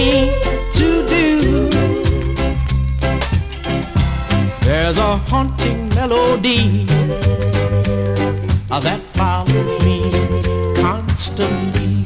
me to do. There's a haunting melody that follows me constantly.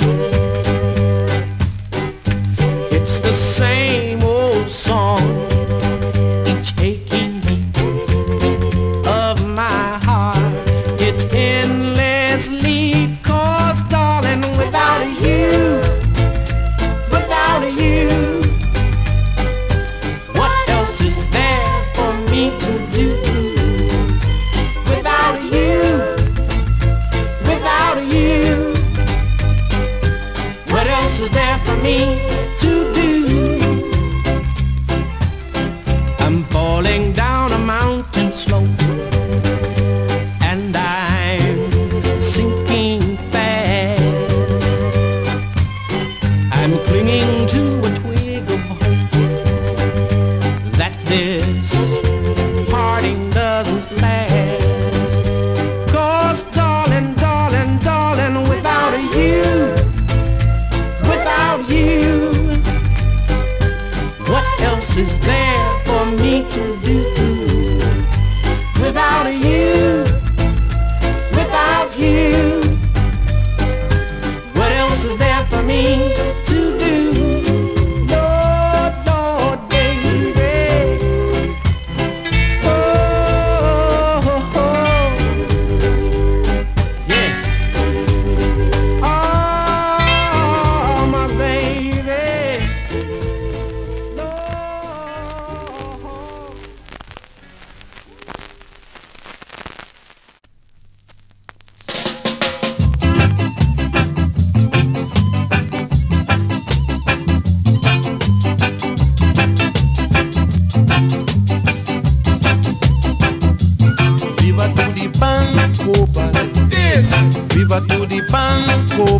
me to do. I'm falling down a mountain slope and I'm sinking fast. I'm clinging to go. This river to the bank go.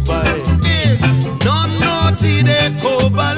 This not naughty they.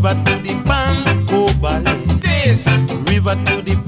river to the Banco Valley. This river to the